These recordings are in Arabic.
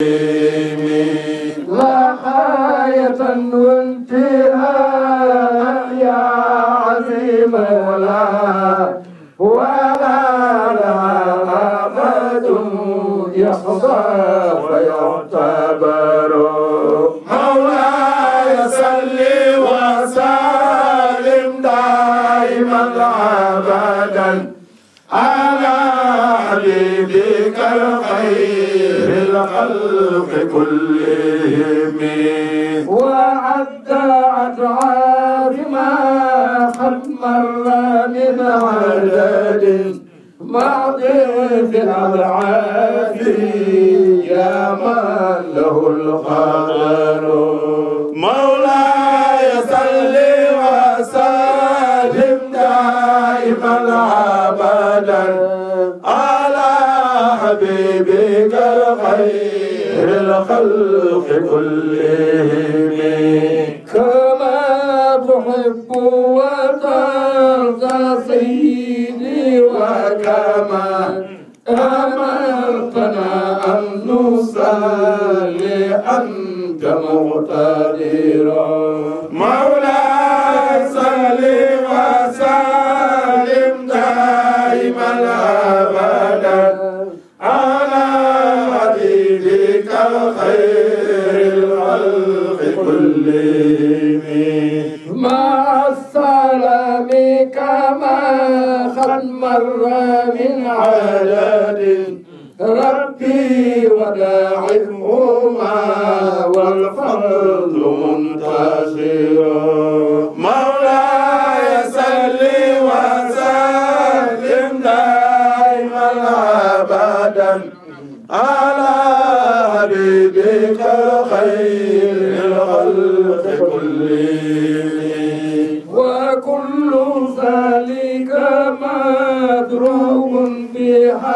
لا غاية وانتهاء يا عظيم ولا ولا أمد يحظى ويعتبر مولاي صل وسلم دائما ابدا على حبيبك الخير الخلق كلهم. وعد أضعاف ما قد مر من عدد. ماضي في الأضعاف يا من له القدر مولاي صل وسلم دائما ابدا على حبيبك الخير الخلق كلهم. كما تحب وترضى سيدي وكما أمرتنا أن نصلي أنت مقتدر كلهم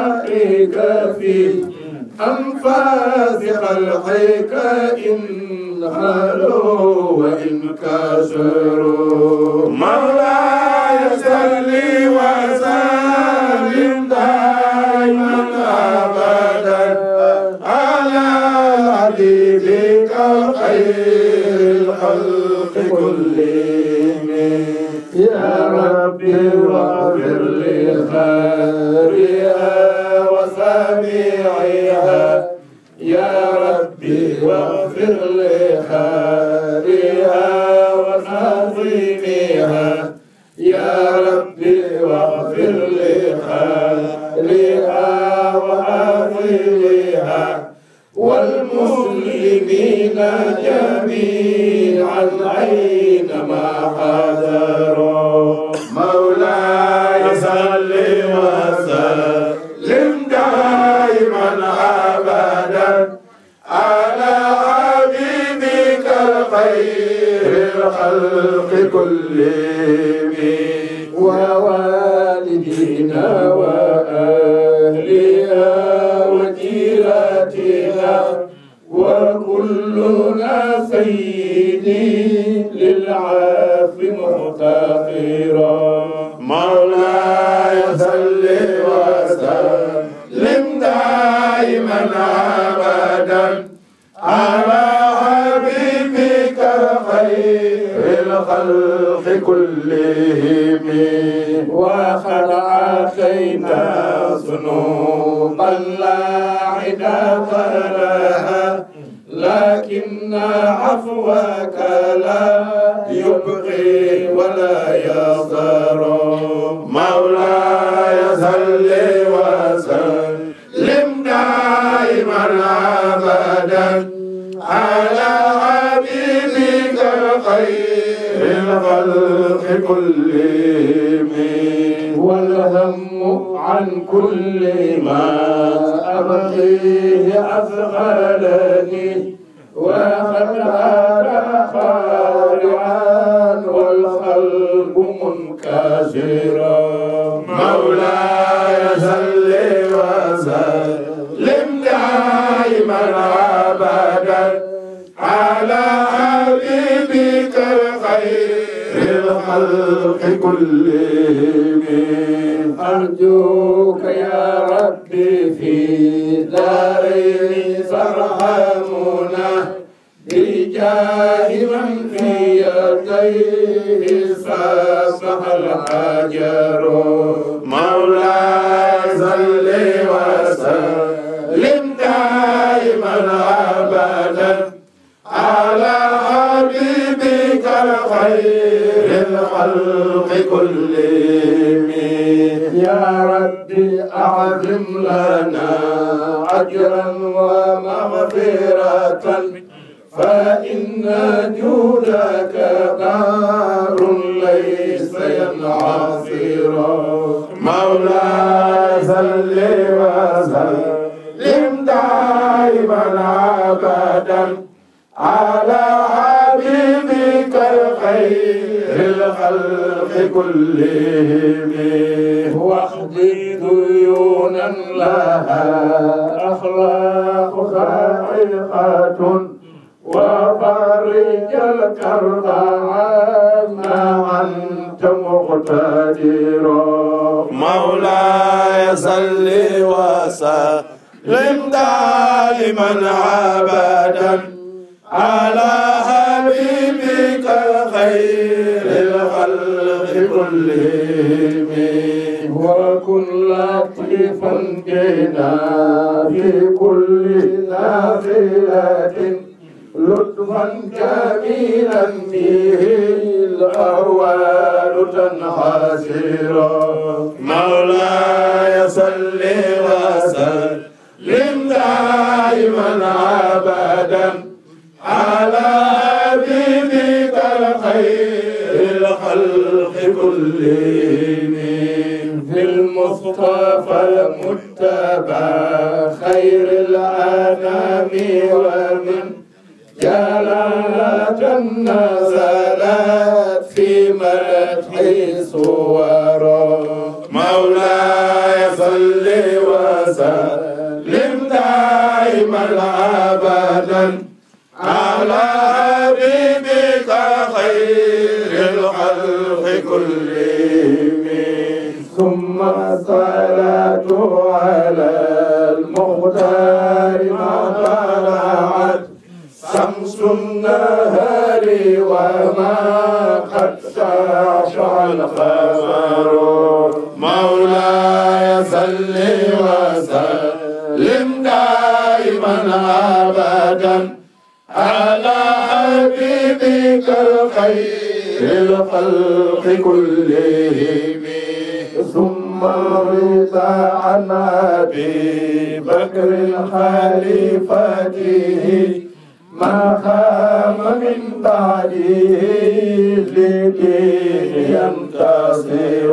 بحقك في أنفاس خلقك إن هلوا وإن كسروا. مولاي صل وسلم دائما أبدا على حبيبك خير الخلق كلهم. يا ربي واغفر لي خيرها واغفر لي خيرها وتعظيمها يا ربي واغفر لي خيرها وعافيها والمسلمين جميعا أينما حضروا كلهم ووالدينا وأهلها وجيراتها وكلنا سيدي للعفو مفتقرا مولاي صل وسلم. دائما ابدا. على الخلق كلهم وقد عافينا ذنوبا لا عداد لها. لكن عفوك لا يبغي ولا يضر الخلق كلهم والهم عن كل ما أبغيه أثقلني. أرى خارعا والقلب منكسرا. الخلق كلهم أرجوك يا ربي في دارين فارحمنا بجاه من في يديه سبح الحجر. مولاي حبيبك الخير الخلق كلهم يا ربي أعظم لنا أجرا ومغفرة. فإن جودك دار ليس ينعصر مولاي صل وسلم دائما ابدا. الخلق كلهم. واخذ ديونا لها. أخلاق خائقة وفرج الكرب عنا أنت مقتدر. مولاي صل وسلم دائما ابدا. كلهم وكن لطيفا بنا في كل نافلة. لطفا جميلا به الأهوال تنحسر مولاي صل وسلم دائما ابدا على حبيبك الخير. الخلق كلهم في المصطفى المجتبى خير الأنام ومن جلالة نزلت في مدح صور مولاي صل وسلم دائما ابدا على كلهم ثم الصلاة على المختار ما طلعت. شمس النهار وما قد شاشع الخبر. مولاي صل وسلم دائما ابدا على حبيبك الخير. الخلق كلهم ثم الرضا عن أبي بكر خليفته. ما خام من بعده لدين ينتصر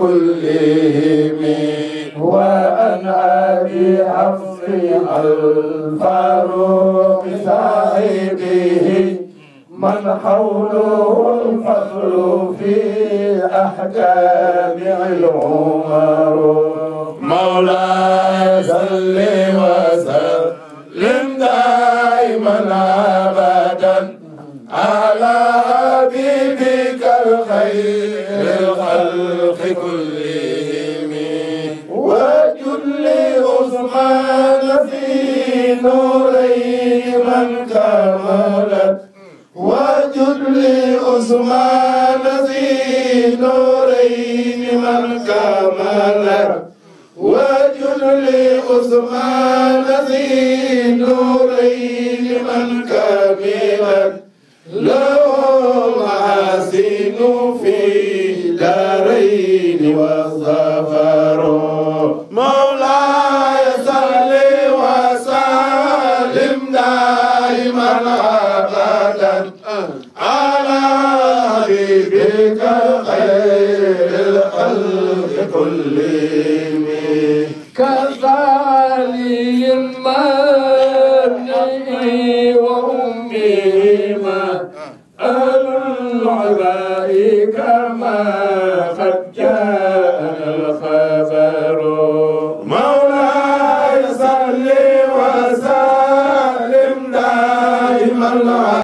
كلهم وأن أبي حفص الفاروق صاحبه من حوله الفضل في أحكام العمر. مولاي صل وسلم دائما ابدا على حبيبك الخير الخلق كلهم وجل عثمان في نورين من كملت وجل عثمان في نورين من كملت وجل عثمان في نورين من كملت له محاسن في دارين والظفر.